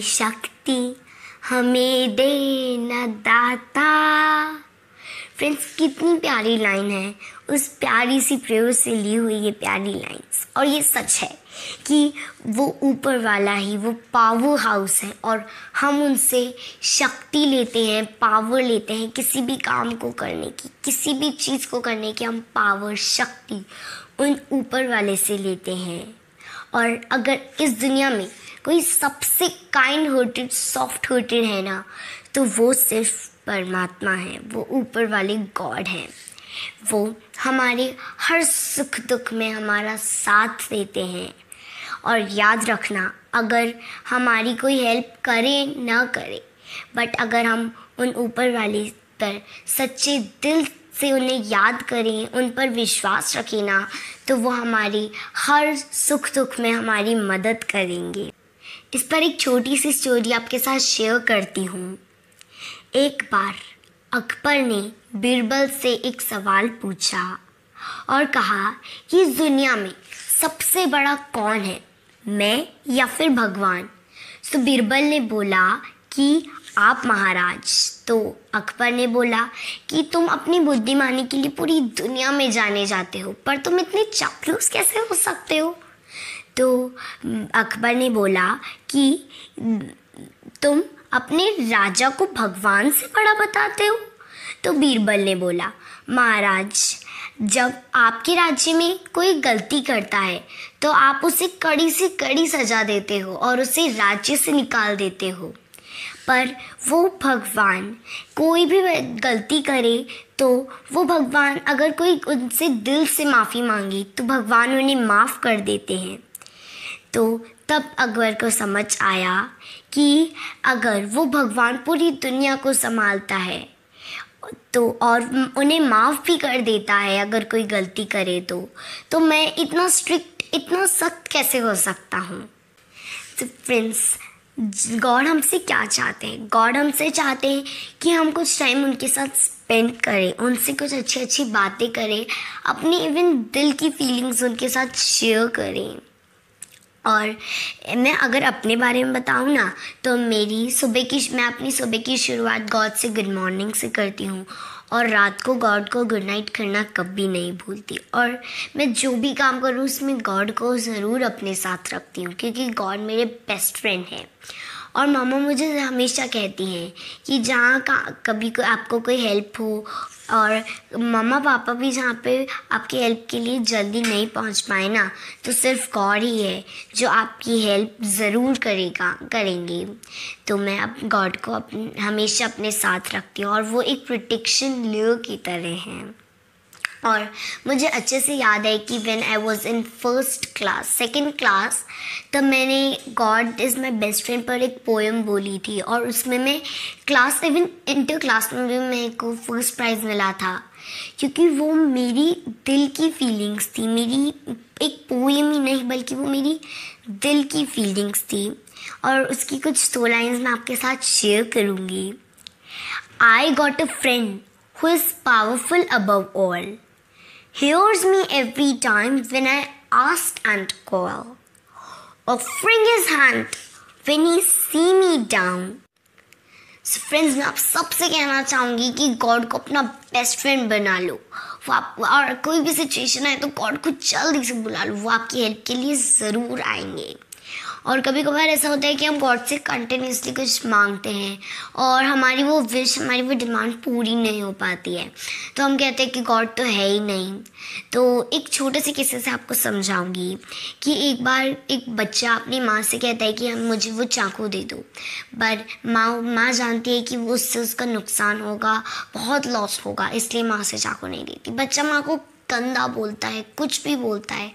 शक्ति हमें देना दाता। फ्रेंड्स कितनी प्यारी लाइन है। उस प्यारी सी प्रयोग से ली हुई ये प्यारी लाइंस और ये सच है कि वो ऊपर वाला ही, वो पावर हाउस है और हम उनसे शक्ति लेते हैं पावर लेते हैं किसी भी काम को करने की, किसी भी चीज़ को करने की हम पावर शक्ति उन ऊपर वाले से लेते हैं। और अगर इस दुनिया में कोई सबसे काइंड हार्टेड सॉफ्ट हार्टेड है ना तो वो सिर्फ़ परमात्मा है, वो ऊपर वाले गॉड हैं। वो हमारे हर सुख दुख में हमारा साथ देते हैं। और याद रखना, अगर हमारी कोई हेल्प करे, ना करे बट अगर हम उन ऊपर वाले पर सच्चे दिल से उन्हें याद करें, उन पर विश्वास रखें ना तो वो हमारी, हर सुख दुख में हमारी मदद करेंगे। इस पर एक छोटी सी स्टोरी आपके साथ शेयर करती हूँ। एक बार, अकबर ने बीरबल से एक सवाल पूछा और कहा कि इस दुनिया में सबसे बड़ा कौन है, मैं या फिर भगवान? तो बीरबल ने बोला कि आप महाराज। तो अकबर ने बोला कि तुम अपनी बुद्धिमानी के लिए पूरी दुनिया में जाने जाते हो, पर तुम इतने चापलूस कैसे हो सकते हो? तो अकबर ने बोला कि तुम अपने राजा को भगवान से बड़ा बताते हो? तो बीरबल ने बोला, महाराज, जब आपके राज्य में कोई गलती करता है तो आप उसे कड़ी से कड़ी सजा देते हो और उसे राज्य से निकाल देते हो। पर वो भगवान कोई भी गलती करे तो वो भगवान अगर कोई उनसे दिल से माफ़ी मांगे तो भगवान उन्हें माफ़ कर देते हैं। तो तब अकबर को समझ आया कि अगर वो भगवान पूरी दुनिया को संभालता है तो और उन्हें माफ़ भी कर देता है अगर कोई गलती करे तो तो मैं इतना स्ट्रिक्ट इतना सख्त कैसे हो सकता हूँ? तो फ्रेंड्स गॉड हमसे क्या चाहते हैं? गॉड हमसे चाहते हैं कि हम कुछ टाइम उनके साथ स्पेंड करें, उनसे कुछ अच्छी अच्छी बातें करें, अपनी इवन दिल की फीलिंग्स उनके साथ शेयर करें। और मैं अगर अपने बारे में बताऊँ ना तो मेरी सुबह की, मैं अपनी सुबह की शुरुआत गॉड से गुड मॉर्निंग से करती हूँ। और रात को गॉड को गुड नाइट करना कभी नहीं भूलती। और मैं जो भी काम करूँ, उसमें गॉड को ज़रूर अपने साथ रखती हूँ, क्योंकि गॉड मेरे बेस्ट फ्रेंड हैं। और मामा मुझे हमेशा कहती हैं कि जहाँ का, कभी को, आपको कोई हेल्प हो और मम्मा पापा भी जहाँ पे आपकी हेल्प के लिए जल्दी नहीं पहुँच पाए ना तो सिर्फ़ गॉड ही है जो आपकी हेल्प ज़रूर करेगा, करेंगे। तो मैं अब गॉड को अपने, हमेशा अपने साथ रखती हूँ और वो एक प्रोटेक्शन लेयर की तरह हैं। और मुझे अच्छे से याद है कि when I was in first class second class तब मैंने God is my best friend पर एक पोएम बोली थी और उसमें मैं क्लास इवन इंटर क्लास में भी मेरे को फ़र्स्ट प्राइज़ मिला था। क्योंकि वो मेरी दिल की फीलिंग्स थी, मेरी एक पोएम ही नहीं, बल्कि वो मेरी दिल की फीलिंग्स थी। और उसकी कुछ दो लाइन्स मैं आपके साथ शेयर करूँगी। I got a friend who is powerful above all hears me every time when I ask and call, offering his hand when he see me down. So friends मैं आप सबसे कहना चाहूँगी कि गॉड को अपना बेस्ट फ्रेंड बना लो वो आप और कोई भी सिचुएशन है तो गॉड को जल्दी से बुला लो वो आपकी हेल्प के लिए ज़रूर आएँगे और कभी कभार ऐसा होता है कि हम गॉड से कंटिन्यूसली कुछ मांगते हैं और हमारी वो विश हमारी वो डिमांड पूरी नहीं हो पाती है। तो हम कहते हैं कि गॉड तो है ही नहीं। तो एक छोटे से किस्से से आपको समझाऊँगी कि एक बार एक बच्चा अपनी माँ से कहता है कि हम, मुझे वो चाकू दे दो। पर माँ माँ जानती है कि उससे उसका नुकसान होगा, बहुत लॉस होगा, इसलिए माँ से चाकू नहीं देती। बच्चा माँ को गंदा बोलता है, कुछ भी बोलता है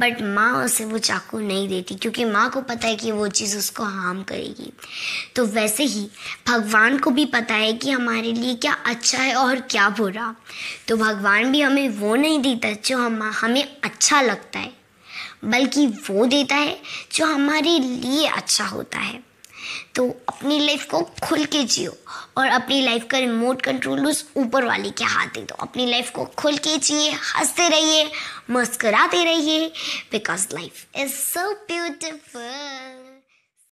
बट माँ उसे वो चाकू नहीं देती क्योंकि माँ को पता है कि वो चीज़ उसको हार्म करेगी। तो वैसे ही भगवान को भी पता है कि हमारे लिए क्या अच्छा है और क्या बुरा। तो भगवान भी हमें वो नहीं देता जो हम, हमें अच्छा लगता है, बल्कि वो देता है जो हमारे लिए अच्छा होता है। तो अपनी लाइफ को खुल के जियो और अपनी लाइफ का रिमोट कंट्रोल उस ऊपर वाले के हाथ दे दो। अपनी लाइफ को खुल के जिए, हँसते रहिए, मुस्कराते रहिए because life is so beautiful